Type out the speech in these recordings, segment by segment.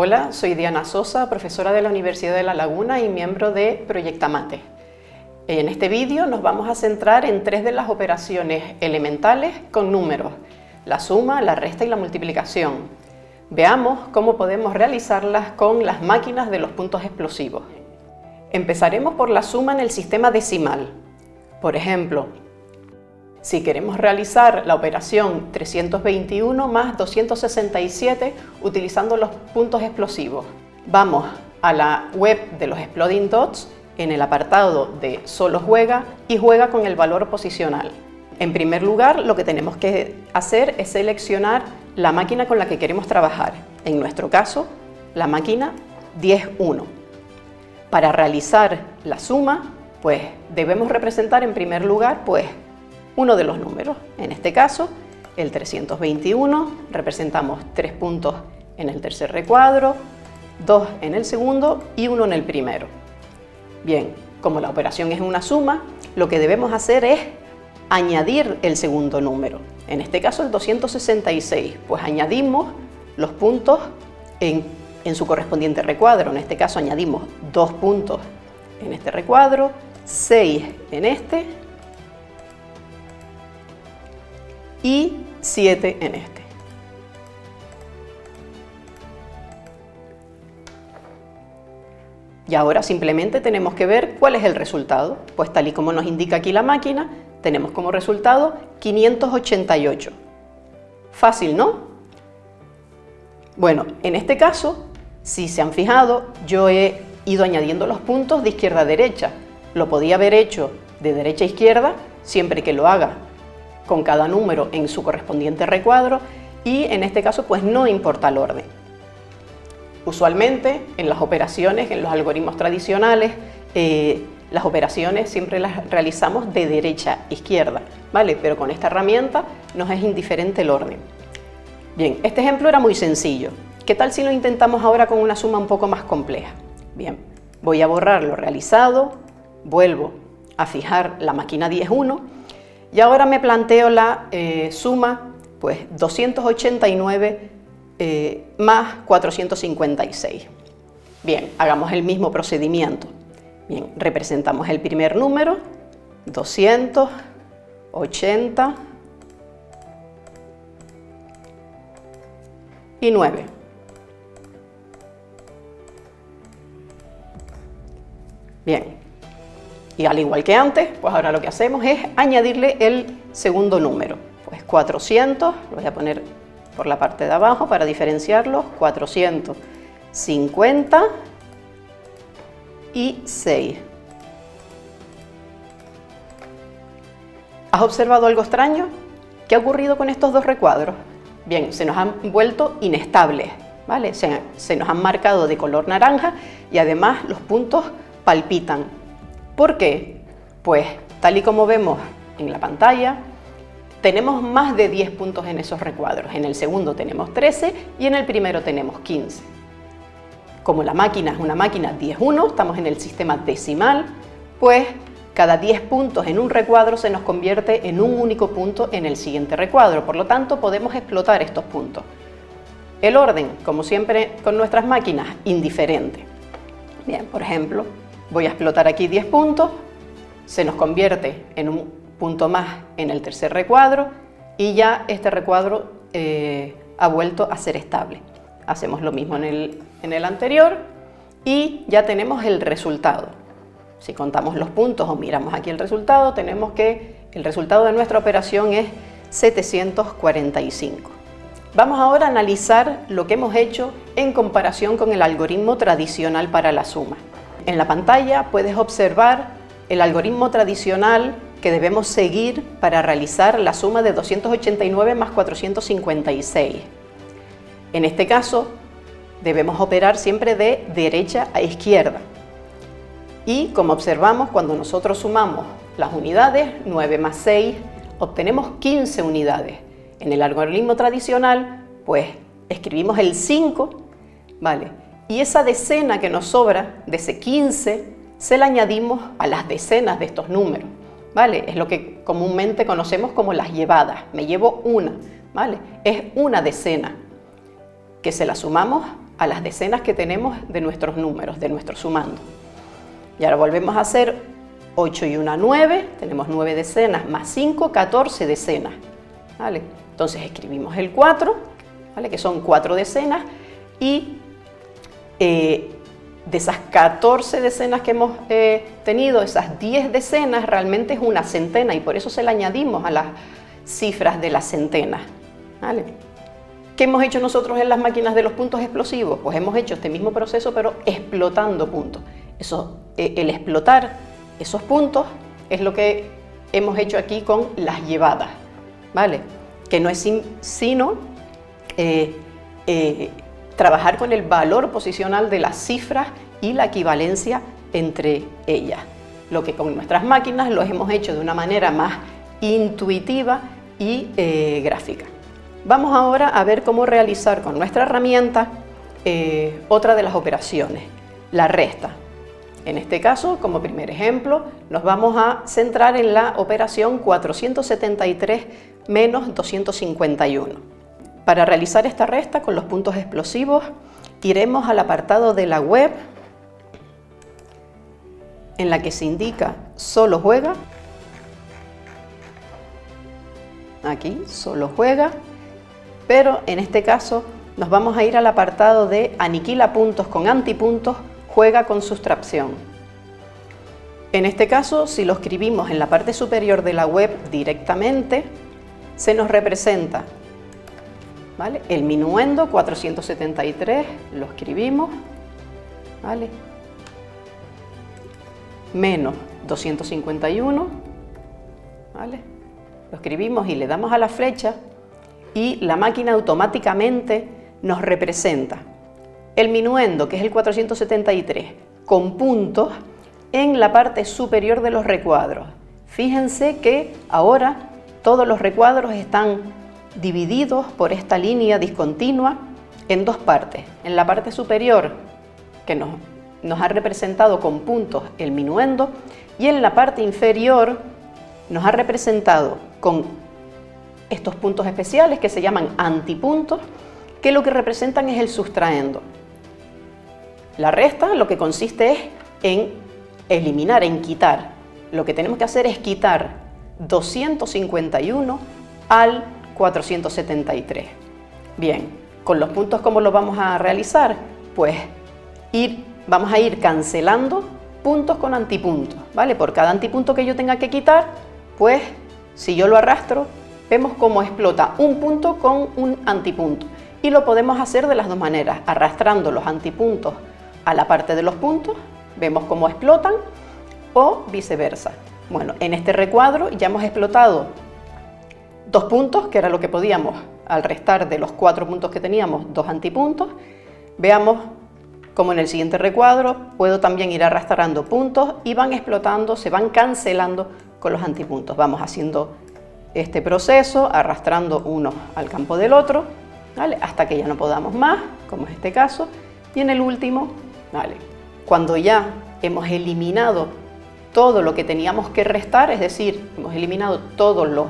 Hola, soy Diana Sosa, profesora de la Universidad de La Laguna y miembro de Proyectamate. En este vídeo nos vamos a centrar en tres de las operaciones elementales con números, la suma, la resta y la multiplicación. Veamos cómo podemos realizarlas con las máquinas de los puntos explosivos. Empezaremos por la suma en el sistema decimal. Por ejemplo, si queremos realizar la operación 321 más 267 utilizando los puntos explosivos, vamos a la web de los Exploding Dots en el apartado de Solo juega y juega con el valor posicional. En primer lugar, lo que tenemos que hacer es seleccionar la máquina con la que queremos trabajar. En nuestro caso, la máquina 10.1. Para realizar la suma, pues debemos representar en primer lugar pues uno de los números. En este caso, el 321, representamos tres puntos en el tercer recuadro, dos en el segundo y uno en el primero. Bien, como la operación es una suma, lo que debemos hacer es añadir el segundo número. En este caso el 266, pues añadimos los puntos en, su correspondiente recuadro. En este caso añadimos dos puntos en este recuadro, seis en este y 7 en este. Y ahora simplemente tenemos que ver cuál es el resultado. Pues tal y como nos indica aquí la máquina, tenemos como resultado 588. Fácil, ¿no? Bueno, en este caso, si se han fijado, yo he ido añadiendo los puntos de izquierda a derecha. Lo podía haber hecho de derecha a izquierda siempre que lo haga con cada número en su correspondiente recuadro y en este caso pues no importa el orden. Usualmente en las operaciones, en los algoritmos tradicionales, eh, las operaciones siempre las realizamos de derecha a izquierda, ¿vale? Pero con esta herramienta nos es indiferente el orden. Bien, este ejemplo era muy sencillo. ¿Qué tal si lo intentamos ahora con una suma un poco más compleja? Bien, voy a borrar lo realizado, vuelvo a fijar la máquina 10.1 y ahora me planteo la eh, suma, pues 289 eh, más 456. Bien, hagamos el mismo procedimiento. Bien, representamos el primer número, 280 y 9. Bien, y al igual que antes, pues ahora lo que hacemos es añadirle el segundo número. Pues 400, lo voy a poner por la parte de abajo para diferenciarlos, 450 y 6. ¿Has observado algo extraño? ¿Qué ha ocurrido con estos dos recuadros? Bien, se nos han vuelto inestables, ¿vale? Se, se nos han marcado de color naranja y además los puntos palpitan. ¿Por qué? Pues tal y como vemos en la pantalla, tenemos más de 10 puntos en esos recuadros. En el segundo tenemos 13 y en el primero tenemos 15. Como la máquina es una máquina 10-1, estamos en el sistema decimal, pues cada 10 puntos en un recuadro se nos convierte en un único punto en el siguiente recuadro. Por lo tanto, podemos explotar estos puntos. El orden, como siempre con nuestras máquinas, indiferente. Bien, por ejemplo, Voy a explotar aquí 10 puntos, se nos convierte en un punto más en el tercer recuadro y ya este recuadro eh, ha vuelto a ser estable. Hacemos lo mismo en el, en el anterior y ya tenemos el resultado. Si contamos los puntos o miramos aquí el resultado, tenemos que el resultado de nuestra operación es 745. Vamos ahora a analizar lo que hemos hecho en comparación con el algoritmo tradicional para la suma. En la pantalla puedes observar el algoritmo tradicional que debemos seguir para realizar la suma de 289 más 456. En este caso, debemos operar siempre de derecha a izquierda. Y como observamos, cuando nosotros sumamos las unidades, 9 más 6, obtenemos 15 unidades. En el algoritmo tradicional, pues escribimos el 5, ¿vale? Y esa decena que nos sobra, de ese 15, se la añadimos a las decenas de estos números. ¿Vale? Es lo que comúnmente conocemos como las llevadas. Me llevo una, ¿vale? Es una decena que se la sumamos a las decenas que tenemos de nuestros números, de nuestro sumando. Y ahora volvemos a hacer 8 y 1, 9, tenemos 9 decenas, más 5, 14 decenas. ¿vale? Entonces escribimos el 4, ¿vale? que son 4 decenas, y eh, de esas 14 decenas que hemos eh, tenido, esas 10 decenas realmente es una centena y por eso se le añadimos a las cifras de las centenas. ¿vale? ¿Qué hemos hecho nosotros en las máquinas de los puntos explosivos? Pues hemos hecho este mismo proceso pero explotando puntos. Eso, eh, el explotar esos puntos es lo que hemos hecho aquí con las llevadas, ¿vale? Que no es sino eh, eh, trabajar con el valor posicional de las cifras y la equivalencia entre ellas. Lo que con nuestras máquinas lo hemos hecho de una manera más intuitiva y gráfica. Vamos ahora a ver cómo realizar con nuestra herramienta eh, otra de las operaciones, la resta. En este caso, como primer ejemplo, nos vamos a centrar en la operación 473 menos 251. Para realizar esta resta con los puntos explosivos, iremos al apartado de la web en la que se indica solo juega. Aquí, solo juega pero en este caso nos vamos a ir al apartado de aniquila puntos con antipuntos, juega con sustracción. En este caso, si lo escribimos en la parte superior de la web directamente, se nos representa ¿vale? el minuendo 473, lo escribimos, ¿vale? menos 251, ¿vale? lo escribimos y le damos a la flecha y la máquina automáticamente nos representa el minuendo, que es el 473, con puntos en la parte superior de los recuadros. Fíjense que ahora todos los recuadros están divididos por esta línea discontinua en dos partes. En la parte superior, que nos, ha representado con puntos el minuendo, y en la parte inferior nos ha representado con estos puntos especiales que se llaman antipuntos, que lo que representan es el sustraendo. La resta lo que consiste es en eliminar, en quitar. Lo que tenemos que hacer es quitar 251 al 473. Bien, con los puntos ¿cómo lo vamos a realizar? Pues ir, vamos a ir cancelando puntos con antipuntos, ¿vale? Por cada antipunto que yo tenga que quitar, pues si yo lo arrastro, vemos cómo explota un punto con un antipunto. Y lo podemos hacer de las dos maneras, arrastrando los antipuntos a la parte de los puntos, vemos cómo explotan, o viceversa. Bueno, en este recuadro ya hemos explotado dos puntos, que era lo que podíamos al restar de los cuatro puntos que teníamos, dos antipuntos. Veamos cómo en el siguiente recuadro puedo también ir arrastrando puntos y van explotando, se van cancelando con los antipuntos. Vamos haciendo este proceso arrastrando uno al campo del otro, ¿vale? hasta que ya no podamos más, como es este caso. Y en el último, ¿vale? cuando ya hemos eliminado todo lo que teníamos que restar, es decir, hemos eliminado todos los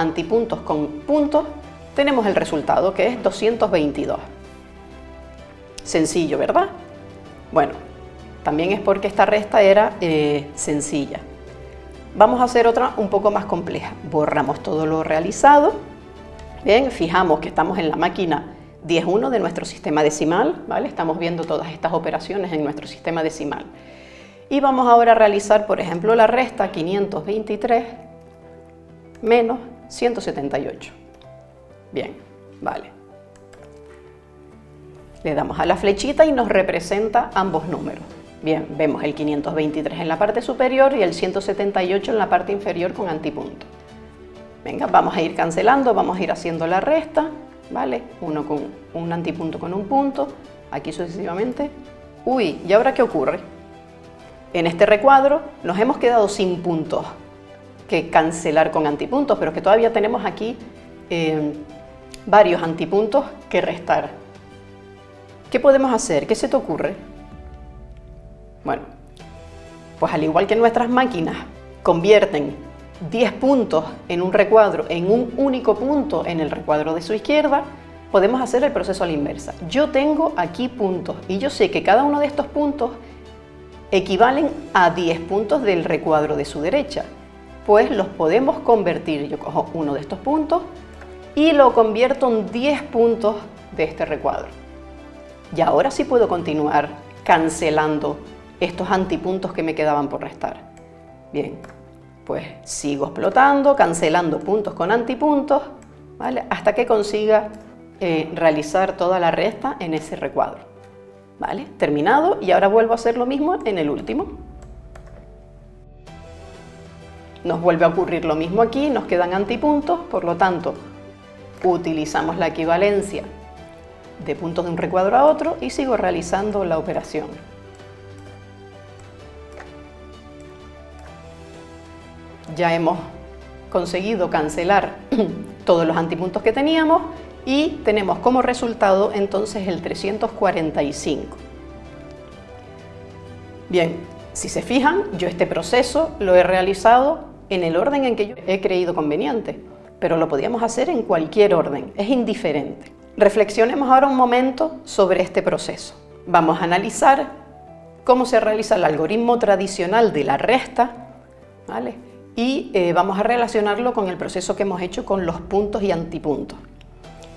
antipuntos con puntos, tenemos el resultado que es 222. Sencillo, ¿verdad? Bueno, también es porque esta resta era eh, sencilla. Vamos a hacer otra un poco más compleja. Borramos todo lo realizado. Bien, fijamos que estamos en la máquina 10.1 de nuestro sistema decimal, ¿vale? Estamos viendo todas estas operaciones en nuestro sistema decimal. Y vamos ahora a realizar, por ejemplo, la resta 523 menos 178. Bien, vale. Le damos a la flechita y nos representa ambos números. Bien, vemos el 523 en la parte superior y el 178 en la parte inferior con antipunto. Venga, vamos a ir cancelando, vamos a ir haciendo la resta, ¿vale? Uno con un antipunto con un punto, aquí sucesivamente. Uy, ¿y ahora qué ocurre? En este recuadro nos hemos quedado sin puntos que cancelar con antipuntos, pero que todavía tenemos aquí eh, varios antipuntos que restar. ¿Qué podemos hacer? ¿Qué se te ocurre? Bueno, pues al igual que nuestras máquinas convierten 10 puntos en un recuadro en un único punto en el recuadro de su izquierda, podemos hacer el proceso a la inversa. Yo tengo aquí puntos y yo sé que cada uno de estos puntos equivalen a 10 puntos del recuadro de su derecha. Pues los podemos convertir. Yo cojo uno de estos puntos y lo convierto en 10 puntos de este recuadro. Y ahora sí puedo continuar cancelando estos antipuntos que me quedaban por restar. Bien, pues sigo explotando, cancelando puntos con antipuntos, hasta que consiga eh, realizar toda la resta en ese recuadro. ¿Vale? Terminado y ahora vuelvo a hacer lo mismo en el último. Nos vuelve a ocurrir lo mismo aquí, nos quedan antipuntos, por lo tanto, utilizamos la equivalencia de puntos de un recuadro a otro y sigo realizando la operación. Ya hemos conseguido cancelar todos los antipuntos que teníamos y tenemos como resultado entonces el 345. Bien, si se fijan, yo este proceso lo he realizado en el orden en que yo he creído conveniente, pero lo podíamos hacer en cualquier orden, es indiferente. Reflexionemos ahora un momento sobre este proceso. Vamos a analizar cómo se realiza el algoritmo tradicional de la resta, ¿vale? y eh, vamos a relacionarlo con el proceso que hemos hecho con los puntos y antipuntos.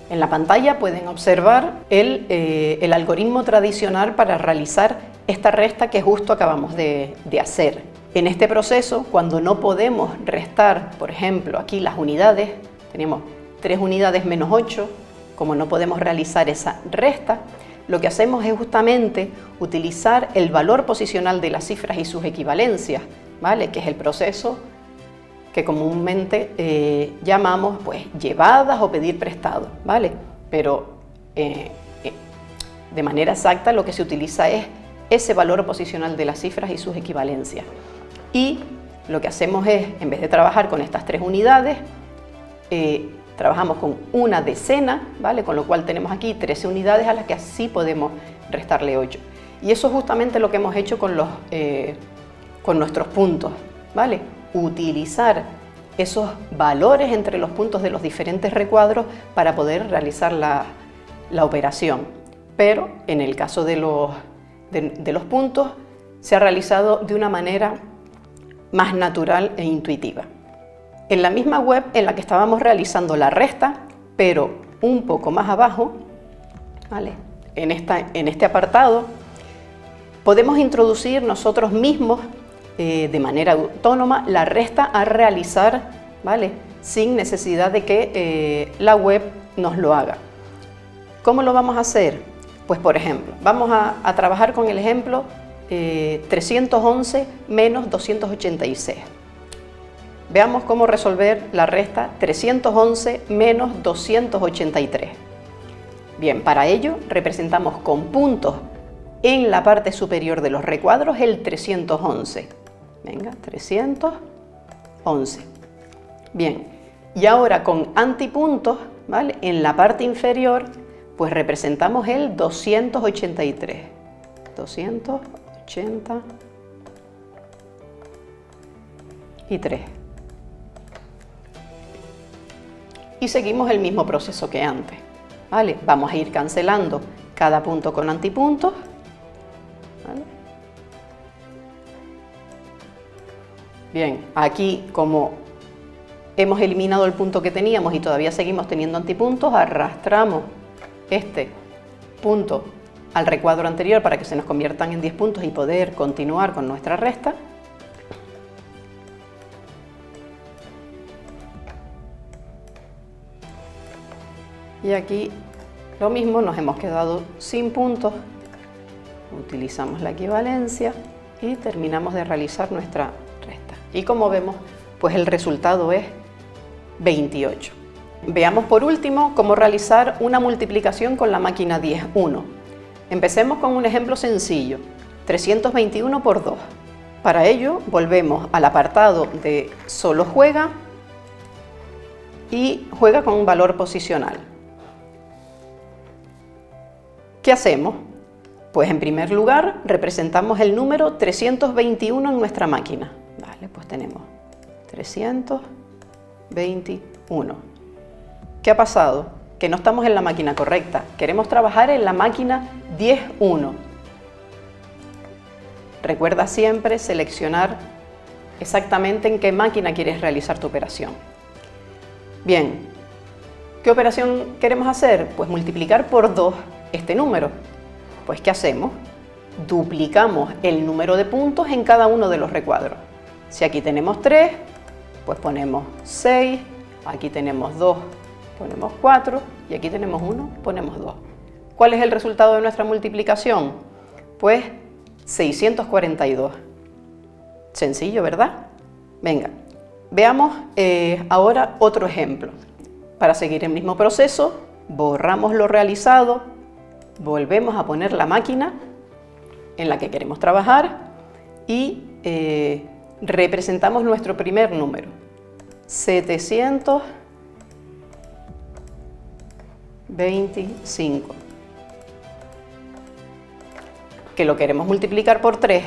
En la pantalla pueden observar el, eh, el algoritmo tradicional para realizar esta resta que justo acabamos de, hacer. En este proceso, cuando no podemos restar, por ejemplo, aquí las unidades, tenemos 3 unidades menos 8, como no podemos realizar esa resta, lo que hacemos es justamente utilizar el valor posicional de las cifras y sus equivalencias, ¿vale? que es el proceso que comúnmente eh, llamamos pues llevadas o pedir prestado, ¿vale? Pero eh, eh, de manera exacta lo que se utiliza es ese valor posicional de las cifras y sus equivalencias. Y lo que hacemos es, en vez de trabajar con estas tres unidades, trabajamos con una decena, ¿vale? Con lo cual tenemos aquí 13 unidades a las que así podemos restarle 8. Y eso es justamente lo que hemos hecho con, los, con nuestros puntos, ¿vale? utilizar esos valores entre los puntos de los diferentes recuadros para poder realizar la, operación. Pero en el caso de los, de, los puntos se ha realizado de una manera más natural e intuitiva. En la misma web en la que estábamos realizando la resta, pero un poco más abajo, ¿vale? en, esta, en este apartado, podemos introducir nosotros mismos eh, de manera autónoma la resta a realizar, ¿vale? Sin necesidad de que eh, la web nos lo haga. ¿Cómo lo vamos a hacer? Pues por ejemplo, vamos a, trabajar con el ejemplo 311 eh, menos 286. Veamos cómo resolver la resta 311 menos 283. Bien, para ello representamos con puntos en la parte superior de los recuadros el 311 Venga, 311. Bien, y ahora con antipuntos, ¿vale? En la parte inferior, pues representamos el 283. 283. Y seguimos el mismo proceso que antes. ¿vale? Vamos a ir cancelando cada punto con antipuntos. Bien, aquí como hemos eliminado el punto que teníamos y todavía seguimos teniendo antipuntos, arrastramos este punto al recuadro anterior para que se nos conviertan en 10 puntos y poder continuar con nuestra resta. Y aquí lo mismo, nos hemos quedado sin puntos, utilizamos la equivalencia y terminamos de realizar nuestra y como vemos, pues el resultado es 28. Veamos por último cómo realizar una multiplicación con la máquina 10, 1. Empecemos con un ejemplo sencillo, 321 por 2. Para ello volvemos al apartado de solo juega y juega con un valor posicional. ¿Qué hacemos? Pues en primer lugar representamos el número 321 en nuestra máquina pues tenemos 321. ¿Qué ha pasado? que no estamos en la máquina correcta. Queremos trabajar en la máquina 10.1. Recuerda siempre seleccionar exactamente en qué máquina quieres realizar tu operación. Bien, ¿qué operación queremos hacer? Pues multiplicar por 2 este número. Pues ¿qué hacemos? Duplicamos el número de puntos en cada uno de los recuadros. Si aquí tenemos 3, pues ponemos 6, aquí tenemos 2, ponemos 4 y aquí tenemos 1, ponemos 2. ¿Cuál es el resultado de nuestra multiplicación? Pues 642. Sencillo, ¿verdad? Venga, veamos eh, ahora otro ejemplo. Para seguir el mismo proceso, borramos lo realizado, volvemos a poner la máquina en la que queremos trabajar y eh, representamos nuestro primer número. 725. Que lo queremos multiplicar por 3.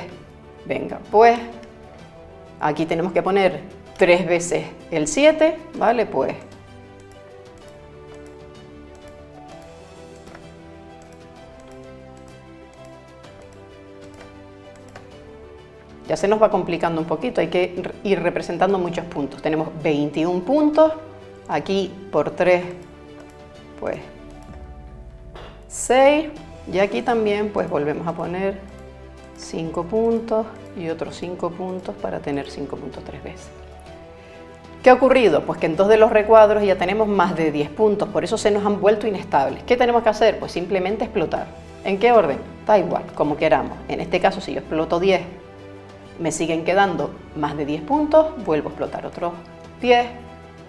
Venga, pues aquí tenemos que poner 3 veces el 7, ¿vale? Pues ya se nos va complicando un poquito, hay que ir representando muchos puntos. Tenemos 21 puntos, aquí por 3, pues 6, y aquí también pues volvemos a poner 5 puntos y otros 5 puntos para tener 5 puntos tres veces. ¿Qué ha ocurrido? Pues que en dos de los recuadros ya tenemos más de 10 puntos, por eso se nos han vuelto inestables. ¿Qué tenemos que hacer? Pues simplemente explotar. ¿En qué orden? Da igual, como queramos. En este caso, si yo exploto 10 me siguen quedando más de 10 puntos, vuelvo a explotar otros 10,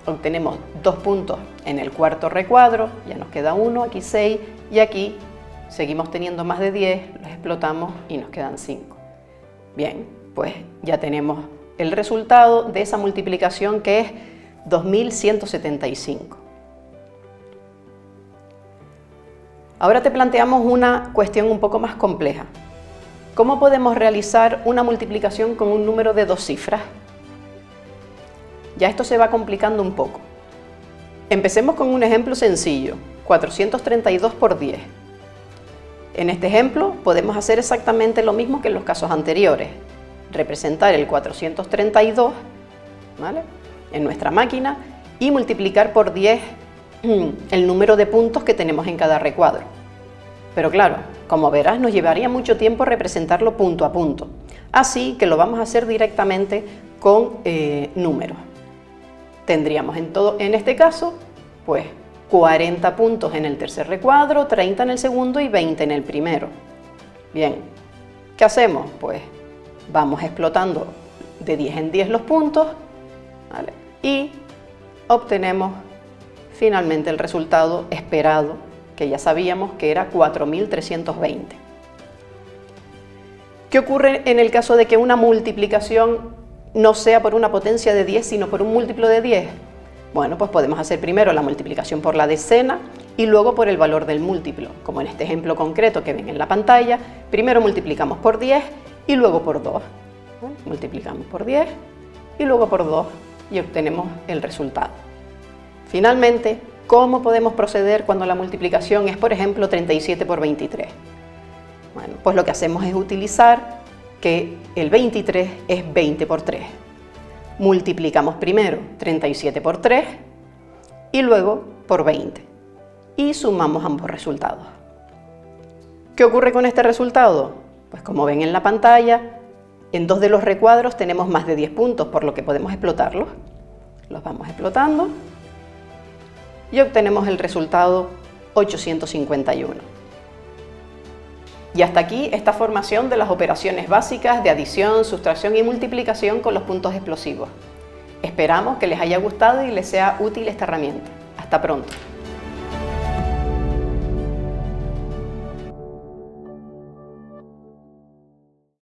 obtenemos 2 puntos en el cuarto recuadro, ya nos queda uno, aquí 6 y aquí seguimos teniendo más de 10, los explotamos y nos quedan 5. Bien, pues ya tenemos el resultado de esa multiplicación que es 2175. Ahora te planteamos una cuestión un poco más compleja. ¿Cómo podemos realizar una multiplicación con un número de dos cifras? Ya esto se va complicando un poco. Empecemos con un ejemplo sencillo, 432 por 10. En este ejemplo podemos hacer exactamente lo mismo que en los casos anteriores, representar el 432 en nuestra máquina y multiplicar por 10 el número de puntos que tenemos en cada recuadro. Pero claro, como verás, nos llevaría mucho tiempo representarlo punto a punto. Así que lo vamos a hacer directamente con eh, números. Tendríamos en, todo, en este caso, pues 40 puntos en el tercer recuadro, 30 en el segundo y 20 en el primero. Bien, ¿qué hacemos? Pues vamos explotando de 10 en 10 los puntos y obtenemos finalmente el resultado esperado que ya sabíamos que era 4320. ¿Qué ocurre en el caso de que una multiplicación no sea por una potencia de 10, sino por un múltiplo de 10? Bueno, pues podemos hacer primero la multiplicación por la decena y luego por el valor del múltiplo. Como en este ejemplo concreto que ven en la pantalla, primero multiplicamos por 10 y luego por 2. Multiplicamos por 10 y luego por 2 y obtenemos el resultado. Finalmente, ¿Cómo podemos proceder cuando la multiplicación es, por ejemplo, 37 por 23? Bueno, pues lo que hacemos es utilizar que el 23 es 20 por 3. Multiplicamos primero 37 por 3 y luego por 20 y sumamos ambos resultados. ¿Qué ocurre con este resultado? Pues como ven en la pantalla, en dos de los recuadros tenemos más de 10 puntos, por lo que podemos explotarlos. Los vamos explotando y obtenemos el resultado 851. Y hasta aquí esta formación de las operaciones básicas de adición, sustracción y multiplicación con los puntos explosivos. Esperamos que les haya gustado y les sea útil esta herramienta. Hasta pronto.